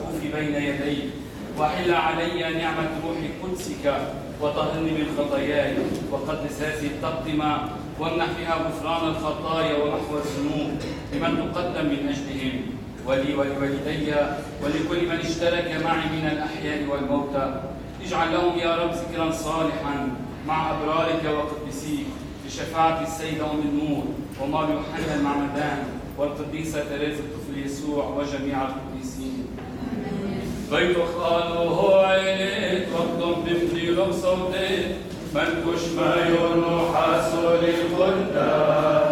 الموقوف بين يديك وحل علي نعمة روح قدسك وطهرني من خطاياي وقدس هذه التقدمة وامنح فيها غفران الخطايا ومحو الذنوب لمن تقدم من أجلهم. ولي ولوالدي ولكل من اشترك معي من الأحياء والموتى اجعل لهم يا رب ذكرا صالحا مع أبرارك وقدسيك بشفاعة السيدة أم النور ومار يوحنا المعمدان والقديسة ثلاثة الطفل يسوع وجميع القديسين ضيفك قالوا هو عيني تقدم بمدي لو صوتي. منكش ما يروح حاسولي الخلده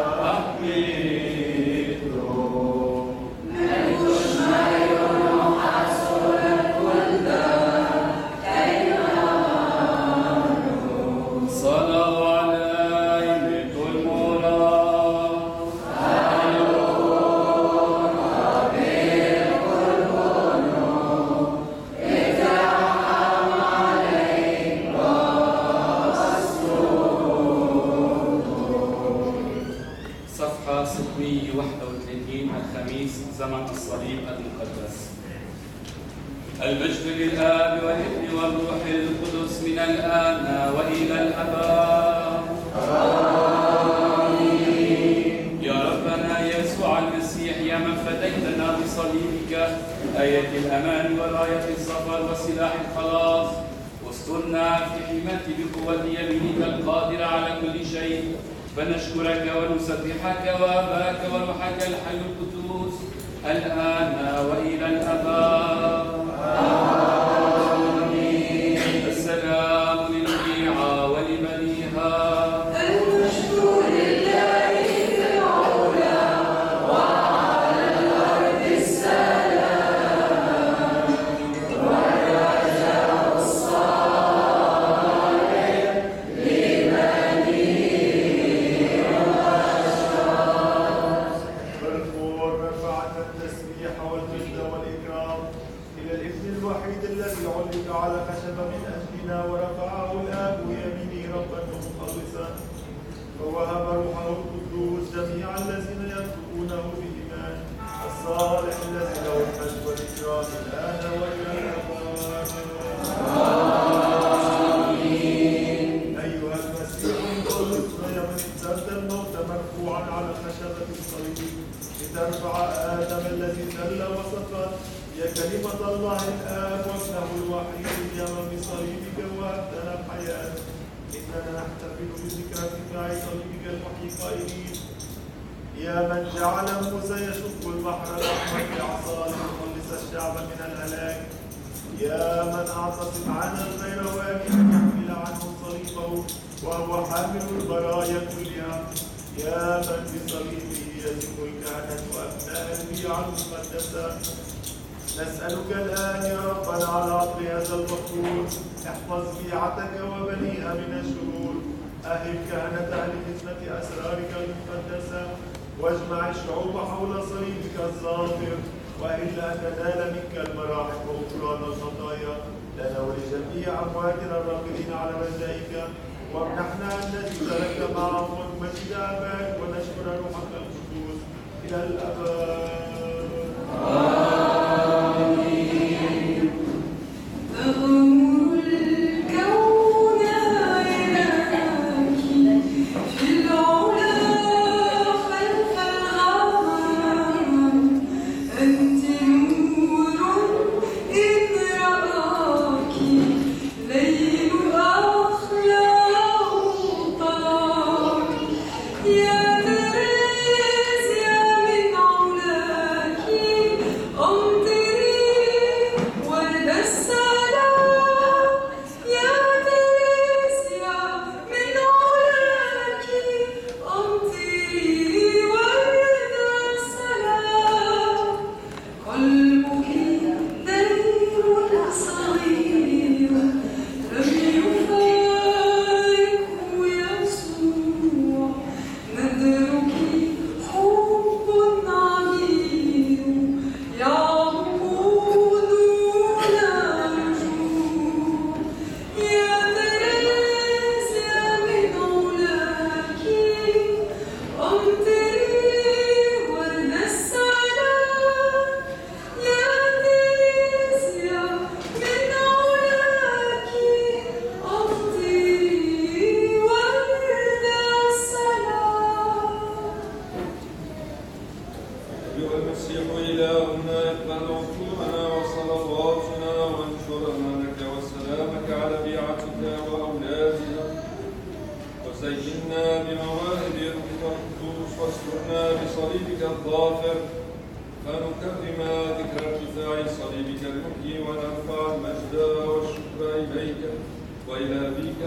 الأمان وراية الظفر وسلاح الخلاص. واسترنا في حماك بقوة يمينك القادرة على كل شيء. فنشكرك ونسبحك وأباك وروحك الحي القدوس. الآن وإلى الابد آه.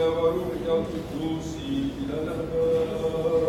Thank you.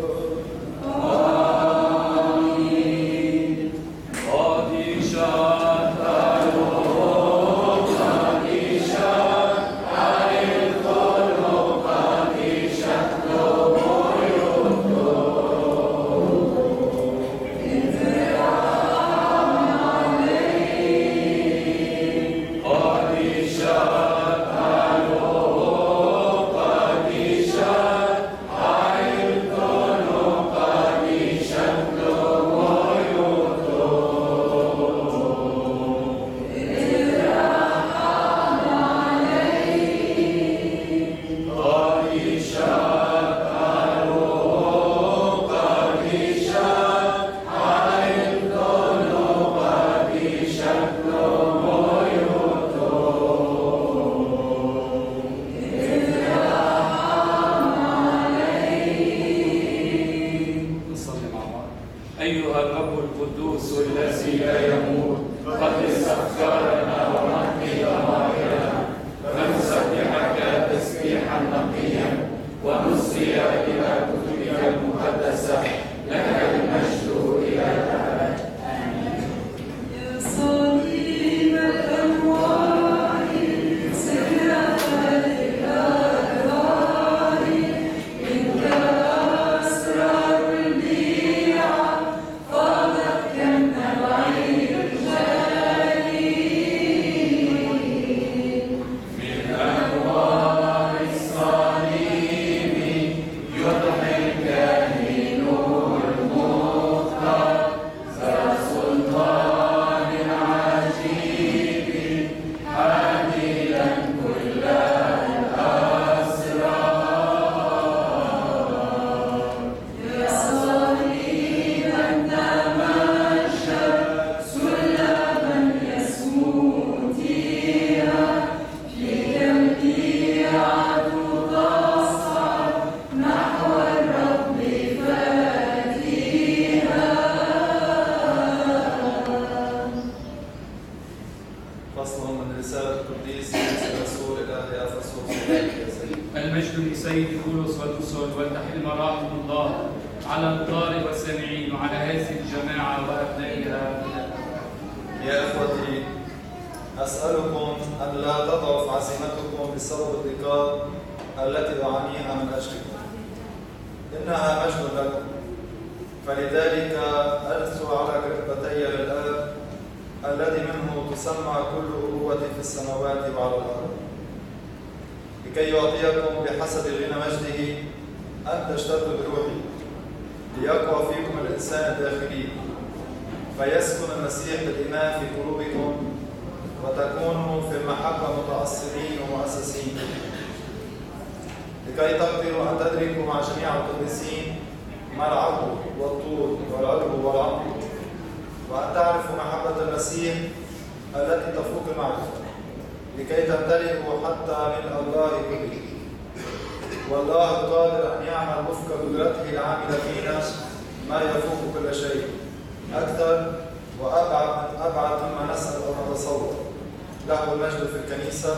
له المجد في الكنيسة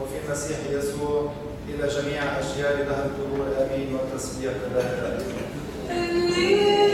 وفي المسيح يسوع إلى جميع أجيال له القبول. آمين. والتسبيح لله. آمين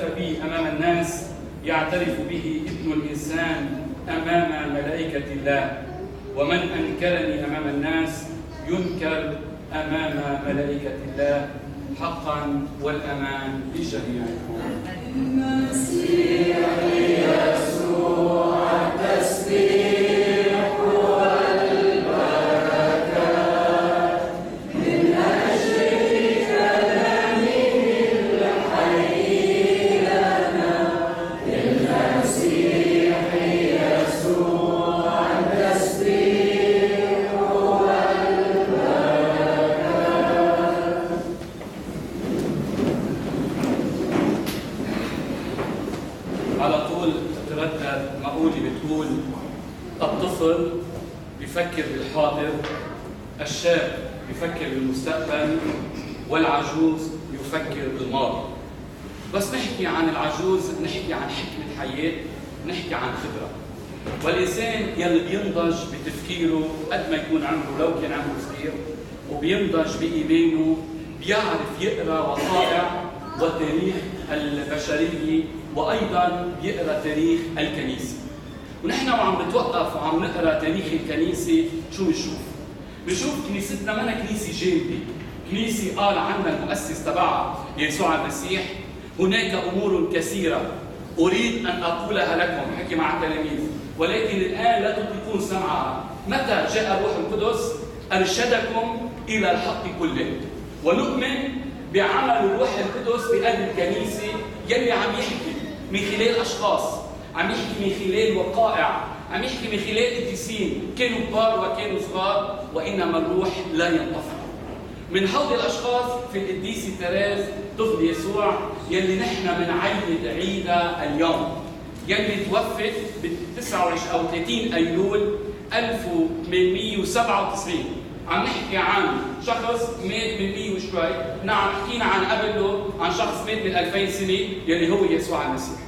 اعترف بي أمام الناس يعترف به ابن الإنسان أمام ملائكة الله. ومن أنكرني أمام الناس ينكر أمام ملائكة الله حقا والأمان لجميعكم المسيح على الشاب بفكر بالمستقبل والعجوز يفكر بالماضي. بس نحكي عن العجوز نحكي عن حكمة حياة نحكي عن خبرة. والإنسان يلي بينضج بتفكيره قد ما يكون عمره لو كان عمره صغير وبينضج بإيمانه بيعرف يقرأ وقائع وتاريخ البشرية وأيضا بيقرأ تاريخ الكنيسة. ونحن وعم نتوقف وعم نقرأ تاريخ الكنيسة شو بنشوف؟ بنشوف كنيستنا منا كنيسة جامدة كنيسة قال عنها المؤسس تبعها يسوع المسيح. هناك أمور كثيرة أريد أن أقولها لكم حكي مع التلاميذ. ولكن الآن لا تطيقون سمعها. متى جاء الروح القدس؟ أرشدكم إلى الحق كله. ونؤمن بعمل الروح القدس بقلب الكنيسة يلي عم يحكي من خلال أشخاص عم يحكي من خلال وقائع. عم يحكي من خلال قديسين كانوا كبار وكانوا صغار وإنما الروح لا ينطفئ من هؤلاء الأشخاص في القديسه تريز طفل يسوع يلي نحن بنعيد عيدها اليوم. يلي توفت ب 29 أو 30 أيلول 1897 عم نحكي عن شخص مات من 100 وشوي. نعم حكينا عن قبله عن شخص مات من 2000 سنة يلي هو يسوع المسيح.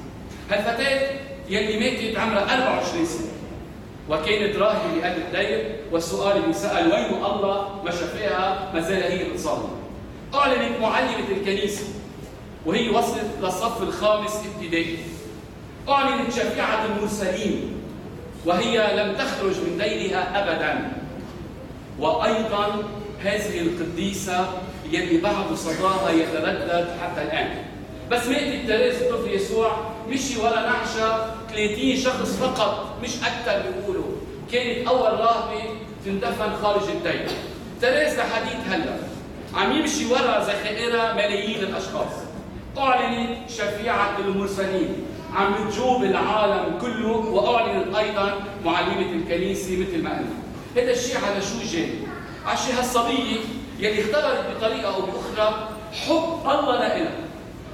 هالفتاة يلي ماتت عمرها 24 سنة. وكانت راهبه لقلب الدير والسؤال سأل وين الله ما شفاها ما زال هي بتصلي. اعلنت معلمة الكنيسة وهي وصلت للصف الخامس ابتدائي. اعلنت شفيعة المرسلين وهي لم تخرج من ديرها ابدا. وأيضا هذه القديسة يلي بعد صداها يتردد حتى الآن. بس ماتت تريز طفل يسوع مشي ورا نعشة 30 شخص فقط مش أكثر بيقولوا. كانت أول راهبة تندفن خارج الدير. تريز لحديث هلا. عم يمشي ورا ذخائرها ملايين الأشخاص. أعلنت شفيعة المرسلين عم تجوب العالم كله وأعلنت أيضا معلمة الكنيسة مثل ما قلنا هذا الشيء على شو جاي؟ على شيء هالصبية يلي اختبرت بطريقة أو بأخرى حب الله لإلها.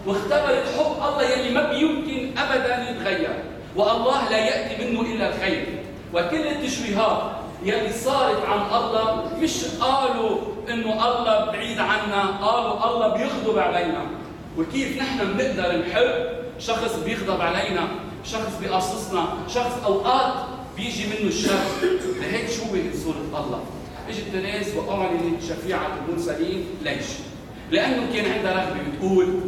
واختبرت حب الله يلي ما بيمكن ابدا يتغير. والله لا يأتي منه إلا الخير. وكل التشويهات يلي صارت عن الله مش قالوا إنه الله بعيد عنا قالوا الله بيغضب علينا. وكيف نحن بنقدر نحب شخص بيغضب علينا شخص بيقصصنا شخص أوقات بيجي منه الشر. لهيك شوهت صورة الله؟ إجت تريز وأعلنت شفيعة المرسلين ليش؟ لأنه كان عندها رغبة بتقول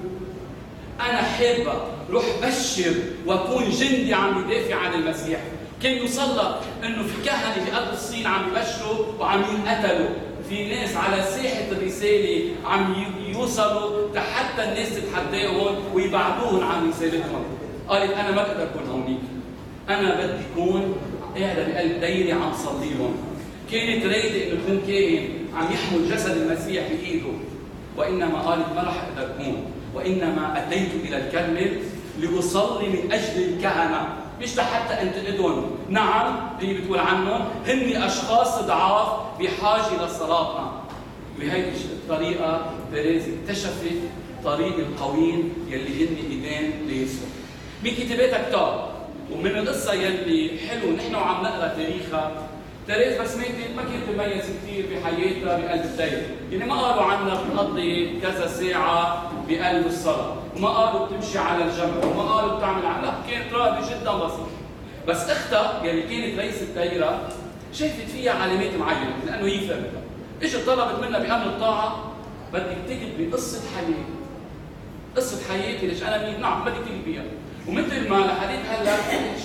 أنا حابه روح بشر وأكون جندي عم يدافع عن المسيح. كان يوصل إنه في كهنة بقلب الصين عم يبشروا وعم ينقتلوا. في ناس على ساحة الرسالة عم يوصلوا حتى الناس تتحداهم ويبعدوهم عن رسالتهم. قالت أنا ما بقدر أكون هونيك. أنا بدي أكون قاعدة بقلب دايري عم صلي لهم كانت رايدة إنه تكون كاهن عم يحمل جسد المسيح بإيده. وإنما قالت ما راح أقدر أكون. وإنما أتيت إلى الكرمل لأصلي من أجل الكهنة. مش لحتى انتقدهم نعم هي بتقول عنهم هن أشخاص ضعاف بحاجة لصلاتنا بهيدي الطريقة بيريز اكتشفت طريق القويم يلي هن إيدين ليسوع بكتاباتها كتاب ومن القصة يلي حلو نحن وعم نقرأ تاريخها. تريز بس ماتت ما كانت تميز كثير بحياتها بقلب الدير، يعني ما قالوا عنها بتقضي كذا ساعة بقلب الصلاة، وما قالوا بتمشي على الجبل، وما قالوا بتعمل لا كانت راضية جدا بسيطة. بس أختها يلي كانت رئيس الدايرة شافت فيها علامات معينة لأنه هي فهمتها. إجت طلبت منها بأمر الطاعة بدك تكتبي قصة حياتي. قصة حياتي ليش أنا مين؟ نعم بدك تكتبيها. ومثل ما لحديت هلا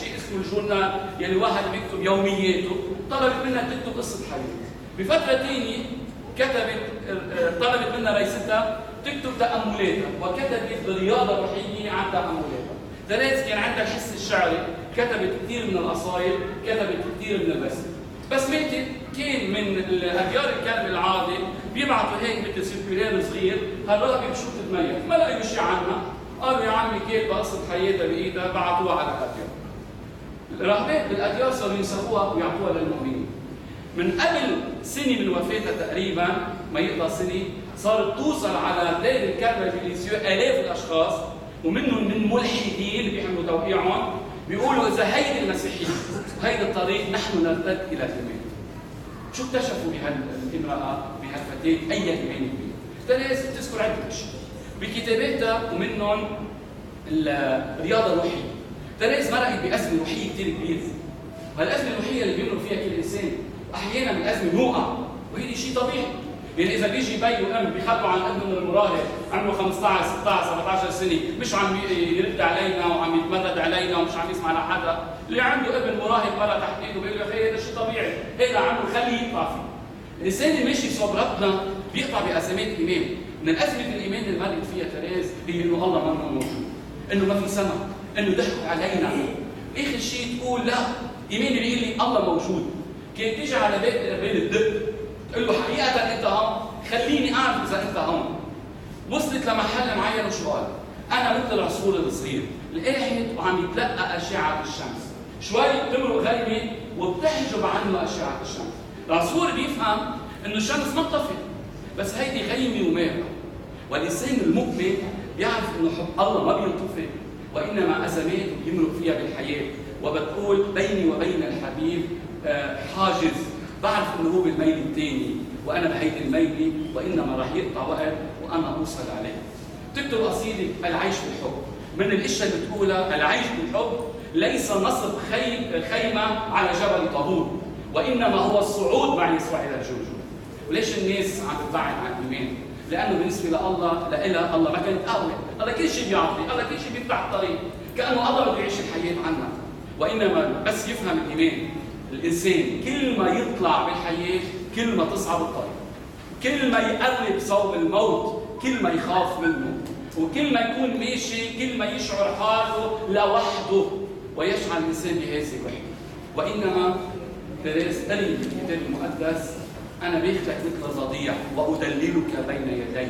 شيء اسمه الجورنال يلي واحد بيكتب يومياته طلبت منها تكتب قصة حياته بفتره ثانية كتبت طلبت منها رئيستها تكتب تأملاتها وكتبت بالرياضة الروحية عن تأملاتها. تريز كان عندها الحس الشعري كتبت كثير من القصائد كتبت كثير من الرسم بس ماتت كان من الأديار الكلب العادي بيبعثوا هيك مثل circulaire صغير هالرغبه بشو تتميز ما لقيوا شيء عنها. قالوا يا عمي كاتبه قصه حياتها بإيدها؟ بعثوها على الاديار الراهبات بالاديار صاروا ينسخوها ويعطوها للمؤمنين. من قبل سنة من وفاتها تقريبا ما يقضى سنة صارت توصل على دير الكرمل في آلاف الأشخاص ومنهم من ملحدين بيحملوا توقيعهم بيقولوا إذا هيدي المسيحية هيدي الطريق نحن نرتد إلى الإيمان شو اكتشفوا بهالامرأة بهالفتاة؟ أي إيمان فيها؟ تريز بتذكر عدة أشياء. بكتاباتها ومنهم الرياضة الروحية. تريز مرقت بأزمة روحية كثير كبيرة هالأزمة الروحية اللي بيمر فيها كل إنسان أحيانا الأزمة بنوقع وهي شيء طبيعي. يعني إذا بيجي بي وأم بيخبوا عن ابنهم المراهق عمره 15 16 17 سنة مش عم يرد علينا وعم يتمرد علينا ومش عم يسمع لحدا. اللي عنده ابن مراهق مرة تحت إيده بيقول له أخي هذا شيء طبيعي هذا عمره خليه يقطع فيه. الإنسان اللي ماشي بصوب ربنا بيقطع بأزمات إيمان. من الازمه الإيمان اللي مرت فيها تريز هي إنه الله ما موجود إنه ما في سماء. أنه ضحكوا علينا آخر شيء تقول لا ايماني بيقول لي الله موجود. كان تيجي على بيت بين الدق تقول له حقيقة أنت هون خليني أعرف إذا أنت هون وصلت لمحل معين وشو قال؟ أنا مثل العصفور الصغير. القاعد وعم يتلقى أشعة الشمس. شوي بتمرق غيبي وبتحجب عنه أشعة الشمس. العصفور بيفهم إنه الشمس ما انطفت بس هيدي غيمة وماغة والإنسان المؤمن بيعرف إنه حب الله ما بينطفئ وإنما أزمات بيمرق فيها بالحياة وبتقول بيني وبين الحبيب حاجز بعرف إنه هو بالميل الثاني وأنا بهيدي الميله وإنما راح يقطع وقت وأنا أوصل عليه. تكتب قصيدة العيش بالحب من الأشياء اللي بتقولها العيش بالحب ليس نصب خي... خيمة على جبل طابور وإنما هو الصعود مع يسوع إلى الجوجو. وليش الناس عم تبعد عن الإيمان؟ لأنه بالنسبة لله لإلها الله. ما كانت قوي، الله كل شيء بيعطي، الله كل شيء بيفتح الطريق، كأنه الله بده يعيش الحياة عنا. وإنما بس يفهم الإيمان. الإنسان كل ما يطلع بالحياة كل ما تصعب الطريق. كل ما يقرب صوب الموت كل ما يخاف منه. وكل ما يكون ماشي كل ما يشعر حاله لوحده. ويشعر الإنسان بهذه الوحدة. وإنما في الكتاب المقدس أنا باخذك مثل الرضيع وأدللك بين يدي.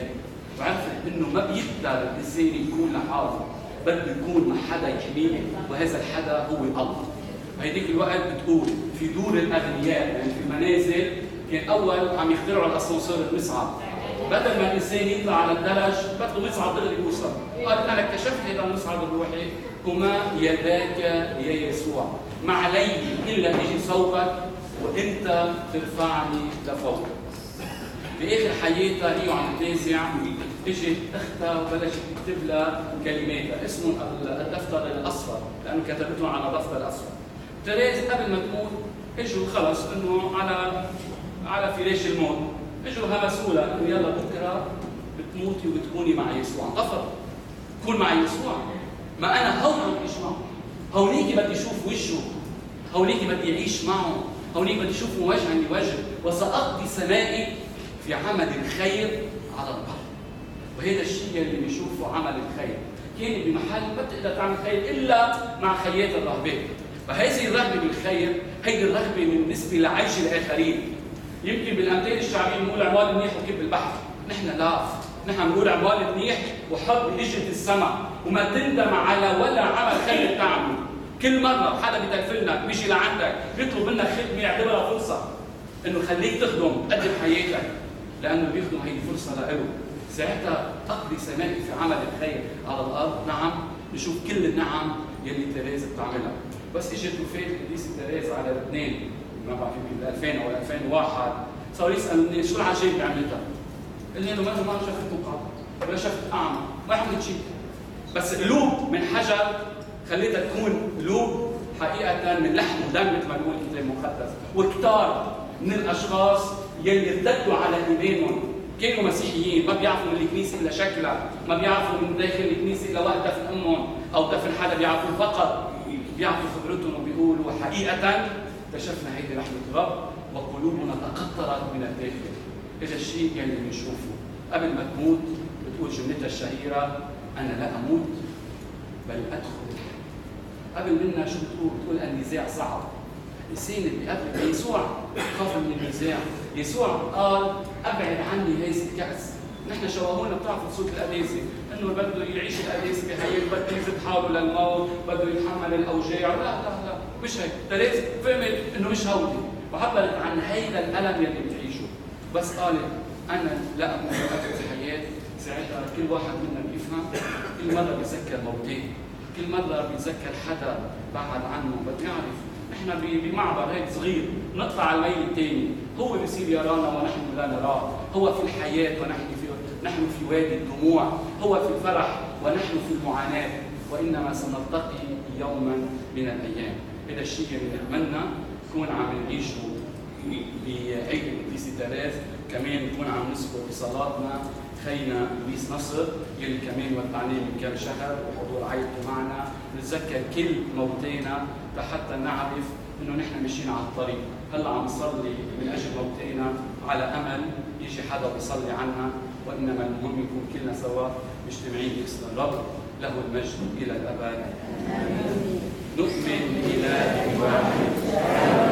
وعرفت إنه ما بيقدر الانسان يكون لحاله بده يكون مع حدا يحميه وهذا الحدا هو الله هيديك الوقت بتقول في دور الأغنياء يعني في المنازل كان أول عم يخترعوا الأسانسير المصعد بدل ما الانسان يطلع على الدرج بده يصعد دغري يوصل قال أنا اكتشفت هذا المصعد الروحي هما يداك يا يسوع. ما علي إلا أجي صوبك وإنت ترفعني لفوق. باخر حياتها هي عم تنازع اجت اختها وبلشت تكتب لها كلماتها اسمه الدفتر الأصفر لأنه كتبتهم على دفتر اصفر تريز قبل ما تموت اجوا خلص إنه على على فراش الموت. اجوا همسوا لها إنه يلا بكرة بتموتي وبتكوني مع يسوع. انطفر كون مع يسوع. ما أنا هون عم معه هونيك بدي أشوف وجهه. هونيك بدي أعيش معه. هونيك بدي اشوفه وجها لوجه وسأقضي سمائي في عمل الخير على الأرض وهذا الشيء اللي بنشوفه عمل الخير. كان بمحل ما بتقدر تعمل خير إلا مع خيات الرهبان. فهذه الرغبه بالخير هيدي الرغبه بالنسبة لعيش الآخرين. يمكن بالأمثال الشعبيه بنقول عمال منيح وكب البحر. نحن لا. نحن بنقول عمال منيح وحب اجت السماء. وما تندم على ولا عمل خير بتعمله كل مرة حدا بيتلفلنا بيجي لعندك بيطلب منك خدمة يعتبرها فرصة. إنه يخليك تخدم قدم حياتك. لأنه بيخدم هي الفرصه لإله. ساعتها تقضي سنائي في عمل الخير على الأرض. نعم نشوف كل النعم يلي تريز بتعملها بس اجت وفاه القديسه تريز على لبنان ما بعرف يمكن بال 2000 أو 2001 صار يسالني شو العجيب اللي عملتها؟ قلت له ما ما شفت مقاطع ولا شفت اعمى ما عملت شيء. بس قلوب من حجر خليتها تكون قلوب حقيقة من لحم ودم مثل ما بيقول الكتاب المقدس وكتار من الأشخاص يلي ارتدوا على إيمانهم. كانوا مسيحيين ما بيعرفوا من الكنيسة إلا شكلها ما بيعرفوا من داخل الكنيسة إلا وقت دفن أمهم أو دفن حدا بيعرفوا فقط بيعرفوا خبرتهم وبيقولوا وحقيقة اكتشفنا هيدي رحمة رب وقلوبنا تقطرت من الداخل. هذا الشيء يلي بنشوفه. قبل ما تموت بتقول جملتها الشهيرة أنا لا أموت بل أدخل قبل منا شو بتقول؟ بتقول النزاع صعب. الإنسان اللي قبل يسوع خاف من النزاع يسوع قال أبعد عني هذه الكأس. نحن شوهونا بتعرفوا صوت القداسة إنه بده يعيش القداسة بحياة بده يزت حاله للموت بده يتحمل الأوجاع. لا لا لا مش هيك. تريز فهمت إنه مش هودي. وعبرت عن هيدا الألم يلي بتعيشه. بس قالت أنا لا أموت في الحياة. ساعتها كل واحد منا بيفهم كل مرة بيذكر موتيه كل مرة بيتذكر حدا بعد عنه بده يعرف نحن بمعبر هيك صغير نطلع على الميل الثاني هو بيصير يرانا ونحن لا نراه. هو في الحياة ونحن في نحن في وادي الدموع. هو في الفرح ونحن في المعاناة. وإنما سنلتقي يوما من الأيام. هذا الشيء اللي نتمنى نكون عم نعيشه بعيد القديسه تراث كمان نكون عم نذكر بصلاتنا. خينا لويس نصر يلي كمان ودعناه من كم شهر وحضور عائلته معنا. نتذكر كل موتينا لحتى نعرف إنه نحن ماشيين على الطريق. هلأ عم نصلي من أجل موتينا على أمل يجي حدا بيصلي عنا وإنما المهم يكون كلنا سوا مجتمعين باسم الرب له المجد إلى الأبد. نؤمن بإله واحد.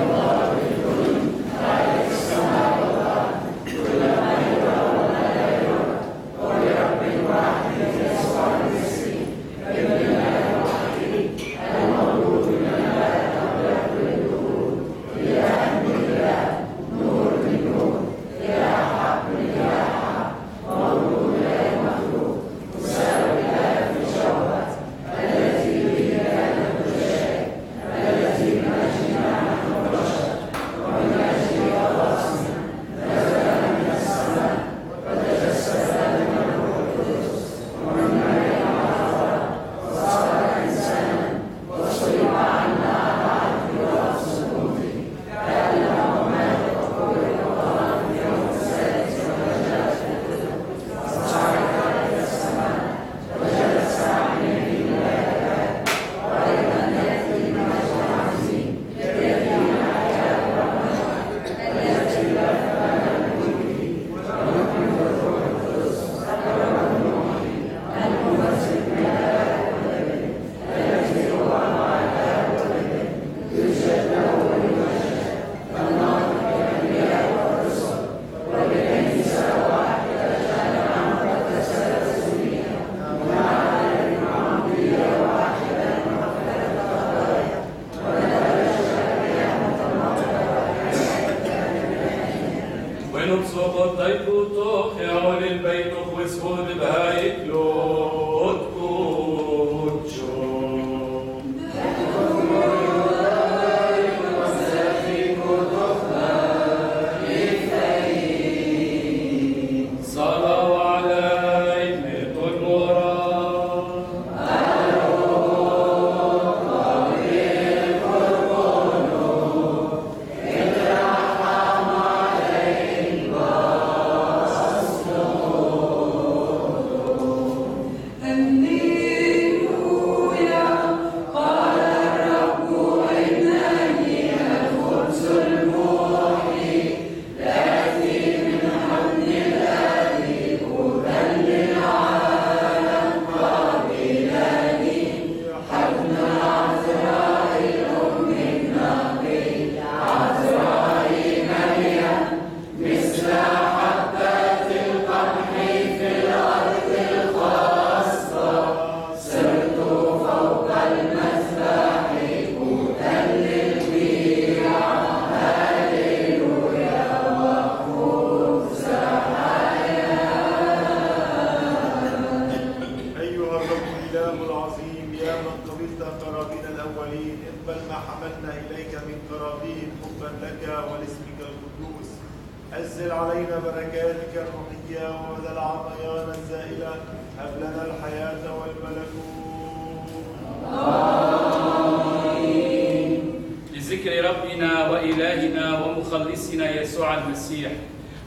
ربنا وإلهنا ومخلصنا يسوع المسيح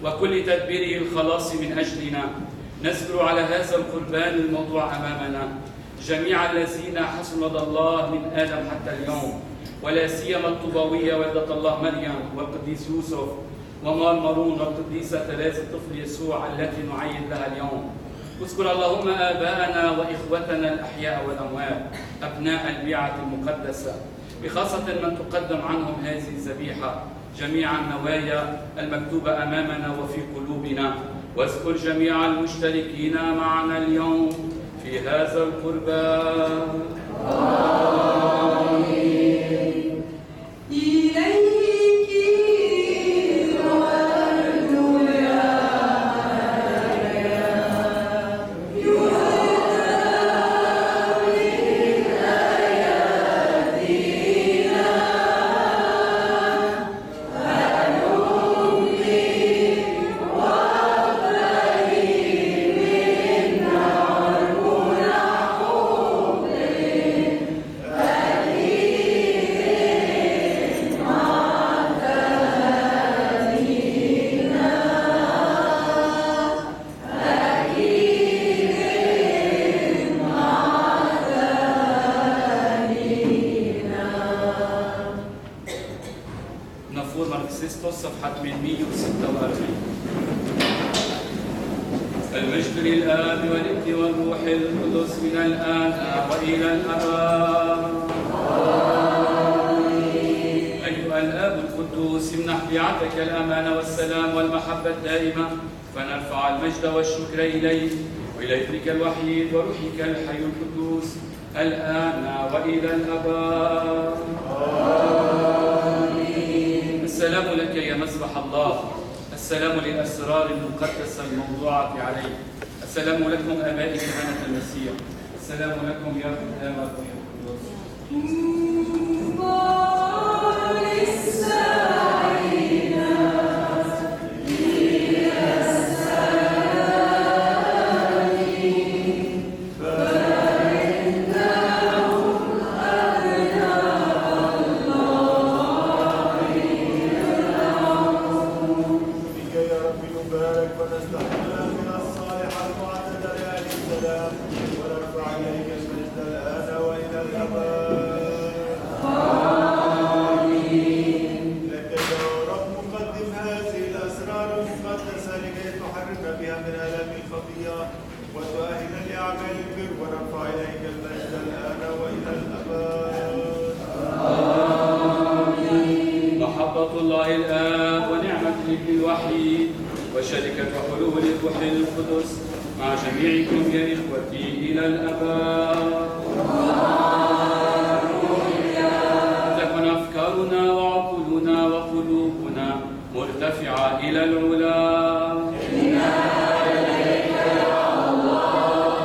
وكل تدبيره الخلاص من أجلنا. نذكر على هذا القربان الموضوع أمامنا. جميع الذين حسن الله من آدم حتى اليوم ولا سيما الطوباوية والدة الله مريم والقديس يوسف ومار مارون والقديسة ثلاثة طفل يسوع التي نعيد لها اليوم. اذكر اللهم آباءنا وإخوتنا الأحياء والأموات أبناء البيعة المقدسة. بخاصة من تقدم عنهم هذه الذبيحة جميع النوايا المكتوبة أمامنا وفي قلوبنا. واذكر جميع المشتركين معنا اليوم في هذا القربان. والمحبة الدائمة فنرفع المجد والشكر إليك. وإلى ابنك الوحيد وروحك الحي القدوس الآن وإلى الأبد. السلام لك يا مسبح الله. السلام للأسرار المقدسة الموضوعة عليك. السلام لكم آبائي كهنة المسيح. السلام لكم يا خدام الروح القدس وشركة حلول الروح القدس مع جميعكم يا إخوتي إلى الأبد. تكن أفكارنا وعقولنا وقلوبنا مرتفعة إلى العلا.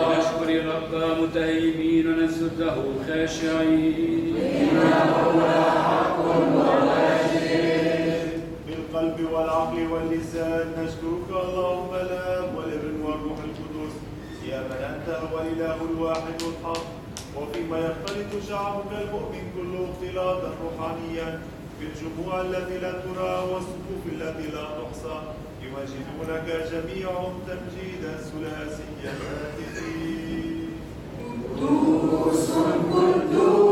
لنشكر الرب متهيبين ونسجد له خاشعين بالقلب والعقل واللسان نشكرك اللهم الاب والابن والروح القدس. يا من أنت هو الاله الواحد الحق. وفيما يختلط شعبك المؤمن كله اختلاطا روحانيا. في الجموع التي لا ترى والصفوف التي لا تحصى. يمجدونك جميعهم تمجيدا ثلاثيا هاتفين مجدك العظيم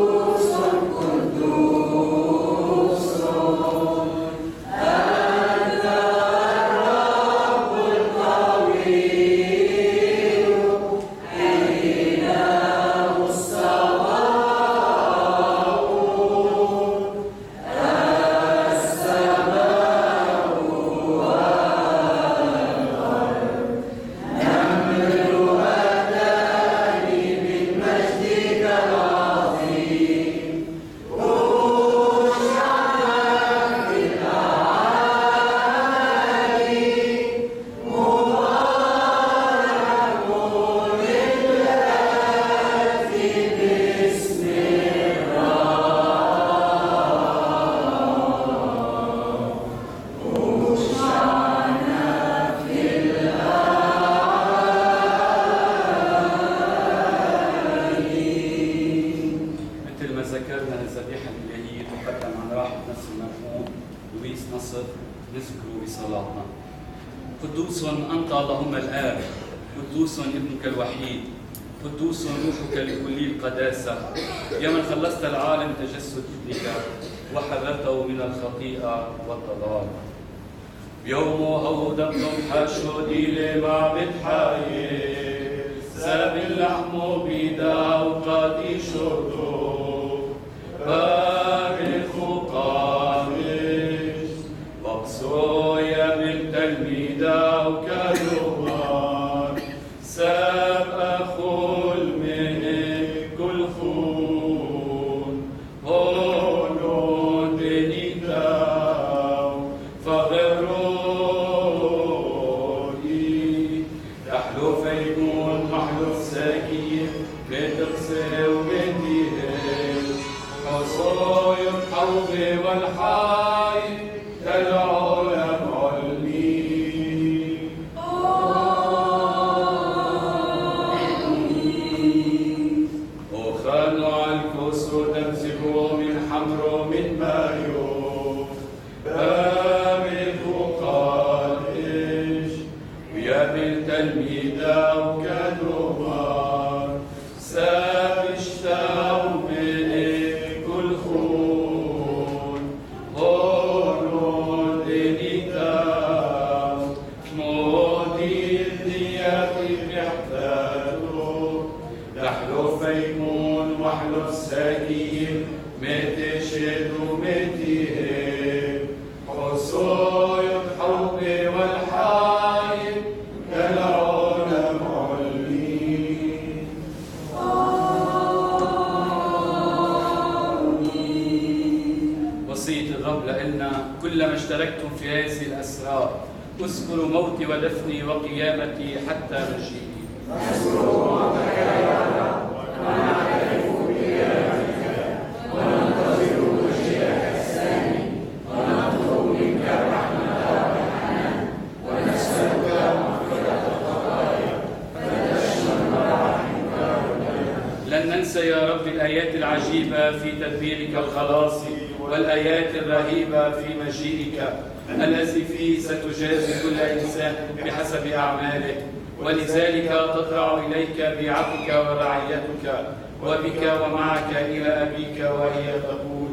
لن ننسى يا رب الآيات العجيبة في تدبيرك الخلاصي والآيات الرهيبة في مجيئك. الذي فيه ستجازي كل إنسان بحسب أعماله. ولذلك تطلع إليك بعبدك ورعيتك. وبك ومعك إلى أبيك وهي تقول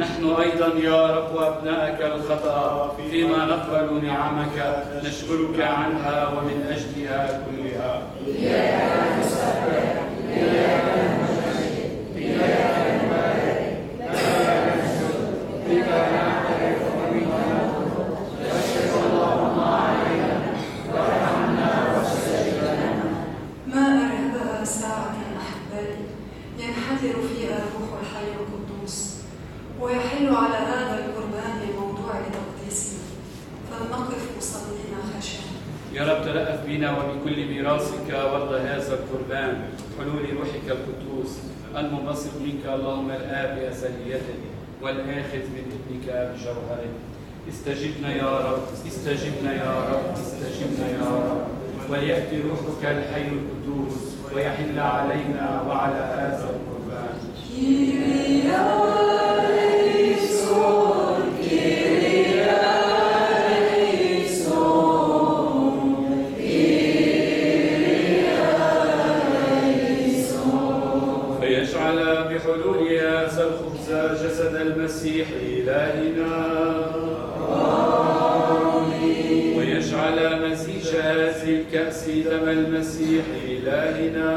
نحن أيضا يا رب أبنائك الخطأ فيما نقبل نعمك نشكرك عنها ومن أجلها كلها. ما أرهبها ساعة أحبائي ينحدر فيها الروح الحي القدوس ويحل على هذا القربان موضوع لتقديسنا فلنقف مصلين خشعا يا رب ترأف بنا وبكل ميراثك وارض هذا القربان. حلول روحك القدوس المنبسط منك. اللهم الآب أزليته والآخذ من ابنك بجوهره استجبنا يا رب استجبنا يا رب استجبنا يا رب. وليأتي روحك الحي القدوس ويحل علينا وعلى هذا القربان. إلهنا.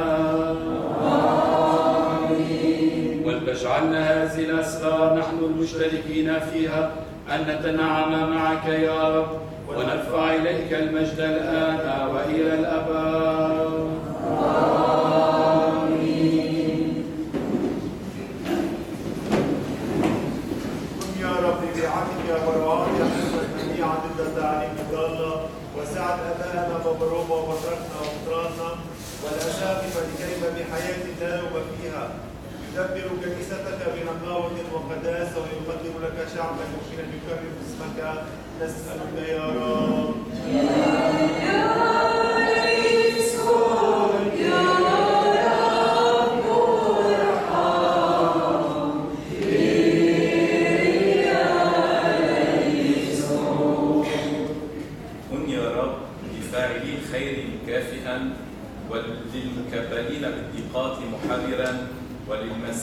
ولتجعلنا هذه الأسرار نحن المشتركين فيها. أن نتنعم معك يا رب ونرفع إليك المجد الآن وإلى الأبد كن يا رب ضد التعليم. وسعد أبائنا وبروبا وبطرتنا وبطراننا والأساقفة لكيف بحياة تنوب فيها. يدبر كنيستك بنقاوة وقداسة ويقدم لك شعبا ممكنا يكرم اسمك. نسألك يا رب.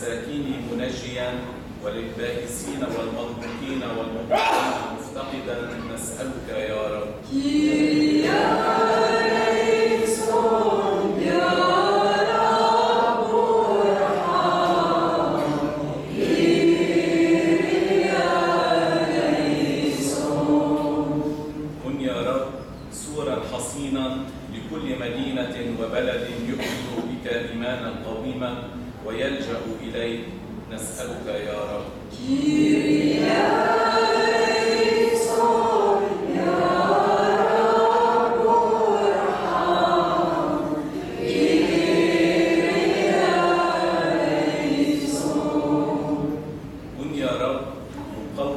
المساكين منجيا وللبائسين والمضحوكين والمضحوكين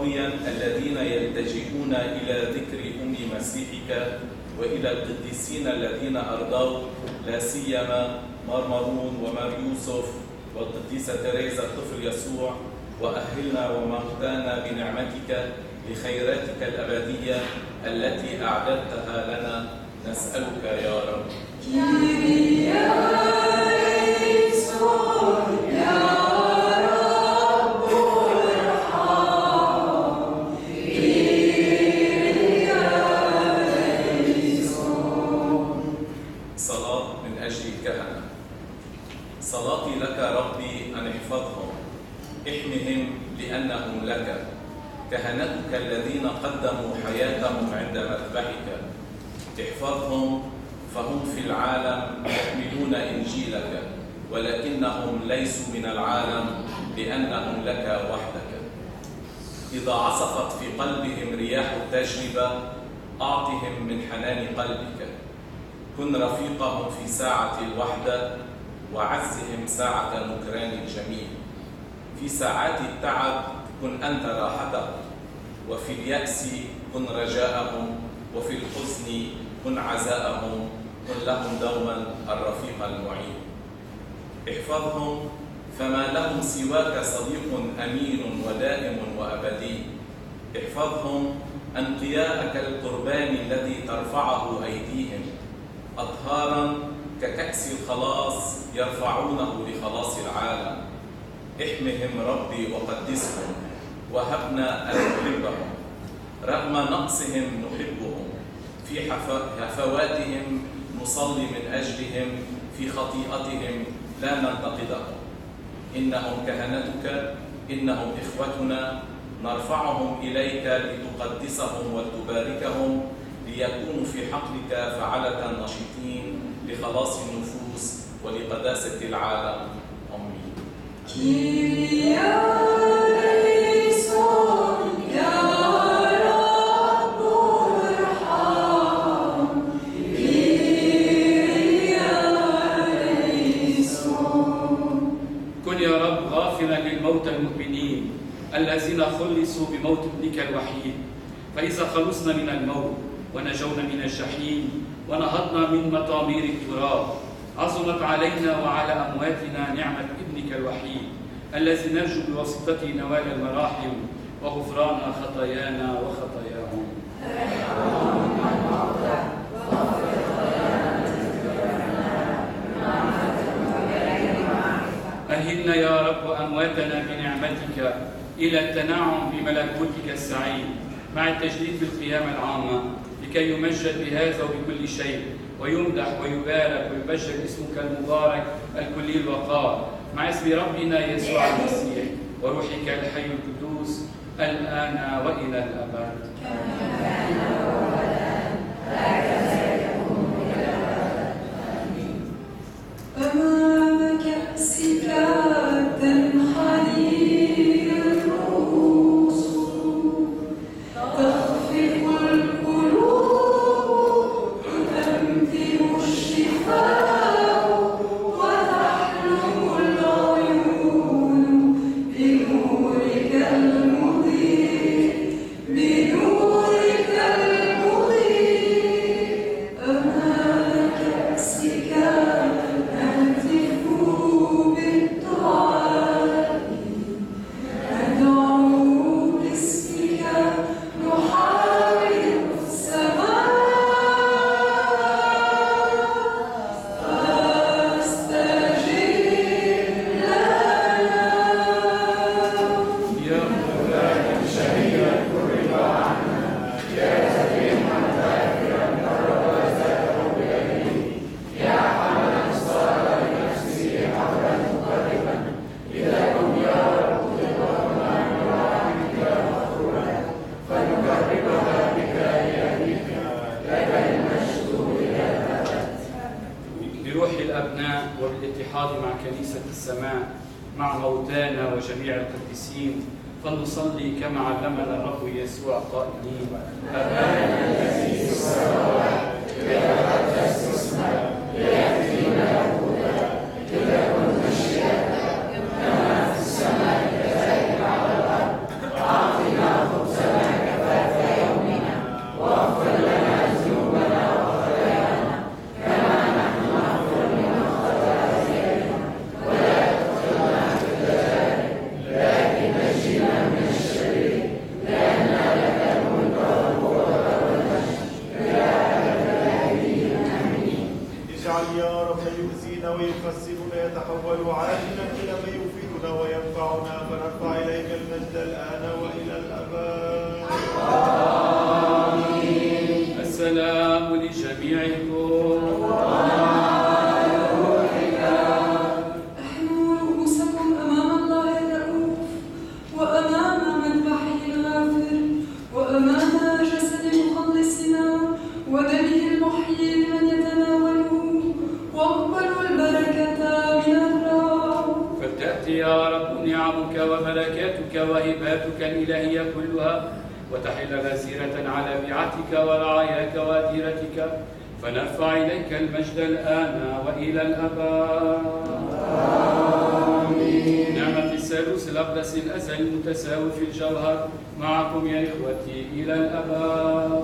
مقويا الذين يلتجئون إلى ذكر أم مسيحك وإلى القديسين الذين أرضوا لا سيما مرمرون ومار يوسف والقديسة تريزا الطفل يسوع وأهلنا وموتانا بنعمتك لخيراتك الأبدية التي أعددتها لنا نسألك يا رب. قدموا حياتهم عند مذبحك احفظهم فهم في العالم يحملون إنجيلك ولكنهم ليسوا من العالم لأنهم لك وحدك. إذا عصفت في قلبهم رياح التجربة أعطهم من حنان قلبك. كن رفيقهم في ساعة الوحدة وعزهم ساعة نكران الجميل. في ساعات التعب كن أنت راحتهم. وفي اليأس كن رجاءهم وفي الحزن كن عزاءهم كن لهم دوما الرفيق المعين. احفظهم فما لهم سواك صديق أمين ودائم وأبدي. احفظهم أنقياءك القربان الذي ترفعه أيديهم. أطهارا ككأس الخلاص يرفعونه لخلاص العالم. احمهم ربي وقدسهم. وهبنا أن نحبهم رغم نقصهم نحبهم. في هفواتهم نصلي من أجلهم. في خطيئتهم لا ننتقدهم إنهم كهنتك. إنهم إخوتنا. نرفعهم إليك لتقدسهم وتباركهم ليكونوا في حقلك فعلة نشيطين لخلاص النفوس ولقداسة العالم. آمين. الذين خلصوا بموت ابنك الوحيد. فإذا خلصنا من الموت ونجونا من الجحيم ونهضنا من مطامير التراب عظمت علينا وعلى أمواتنا نعمة ابنك الوحيد الذي نرجو بواسطته نوال المراحم وغفران خطايانا وخطاياهم. أهلنا يا رب أمواتنا بنعمتك إلى التنعم بملكوتك السعيد مع التجديد في القيامة العامة لكي يمجد بهذا وبكل شيء ويمدح ويبارك ويبجل اسمك المبارك الكلي الوقار. مع اسم ربنا يسوع المسيح وروحك الحي القدوس الآن وإلى الأبد. أمام كأسك إلى الأبد آمين. نعم الثالوث الأقدس الأزل المتساوي في الجوهر معكم يا إخوتي إلى الأبد